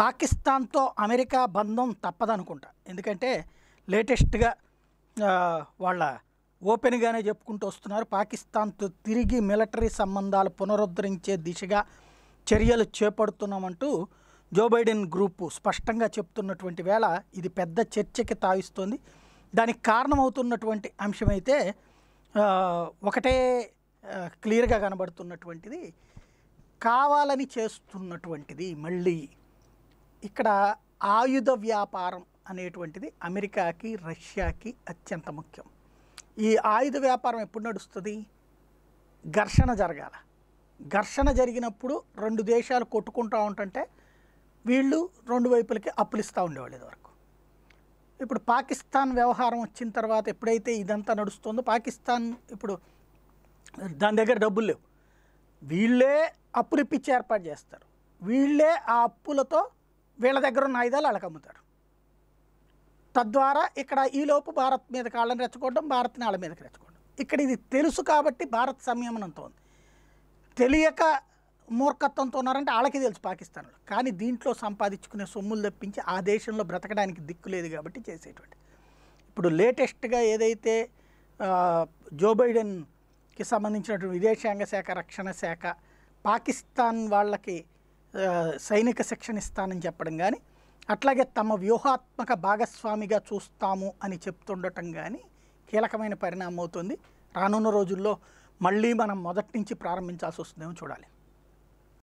పాకిస్తాన్తో అమెరికా బంధం తప్పదనుకుంటా. ఎందుకంటే లేటెస్ట్గా వాళ్ళ ఓపెన్గానే చెప్పుకుంటూ వస్తున్నారు. పాకిస్తాన్తో తిరిగి మిలిటరీ సంబంధాలు పునరుద్ధరించే దిశగా చర్యలు చేపడుతున్నామంటూ జో బైడెన్ గ్రూపు స్పష్టంగా చెప్తున్నటువంటి వేళ ఇది పెద్ద చర్చకి తావిస్తోంది. దానికి కారణమవుతున్నటువంటి అంశమైతే ఒకటే క్లియర్గా కనబడుతున్నటువంటిది కావాలని చేస్తున్నటువంటిది మళ్ళీ ఇక్కడ ఆయుధ వ్యాపారం అనేటువంటిది అమెరికాకి రష్యాకి అత్యంత ముఖ్యం. ఈ ఆయుధ వ్యాపారం ఎప్పుడు నడుస్తుంది? ఘర్షణ జరగాల. ఘర్షణ జరిగినప్పుడు రెండు దేశాలు కొట్టుకుంటూ ఉంటుంటే వీళ్ళు రెండు వైపులకి అప్పులు ఇస్తూ ఉండేవాళ్ళు ఇదివరకు. ఇప్పుడు పాకిస్తాన్ వ్యవహారం వచ్చిన తర్వాత ఎప్పుడైతే ఇదంతా నడుస్తుందో పాకిస్తాన్ ఇప్పుడు దాని దగ్గర డబ్బులు లేవు. వీళ్ళే అప్పులు ఇప్పించి ఏర్పాటు చేస్తారు. వీళ్ళే ఆ అప్పులతో వీళ్ళ దగ్గర ఉన్న ఆయుధాలు వాళ్ళకి అమ్ముతారు. తద్వారా ఇక్కడ ఈలోపు భారత్ మీద కాళ్ళని రెచ్చగొట్టడం భారత్ని వాళ్ళ మీదకి రెచ్చగొట్టడం. ఇక్కడ ఇది తెలుసు కాబట్టి భారత్ సంయమనంతో ఉంది. తెలియక మూర్ఖత్వంతో ఉన్నారంటే వాళ్ళకి తెలుసు పాకిస్తాన్లో. కానీ దీంట్లో సంపాదించుకునే సొమ్ములు తప్పించి ఆ దేశంలో బ్రతకడానికి దిక్కు లేదు కాబట్టి చేసేటువంటి. ఇప్పుడు లేటెస్ట్గా ఏదైతే జో బైడెన్కి సంబంధించినటువంటి విదేశాంగ శాఖ రక్షణ శాఖ పాకిస్తాన్ వాళ్ళకి సైనిక శిక్షణ ఇస్తానని చెప్పడం కానీ అట్లాగే తమ వ్యూహాత్మక భాగస్వామిగా చూస్తాము అని చెప్తుండటం కానీ కీలకమైన పరిణామం అవుతుంది. రానున్న రోజుల్లో మళ్ళీ మనం మొదటి నుంచి ప్రారంభించాల్సి వస్తుందేమో చూడాలి.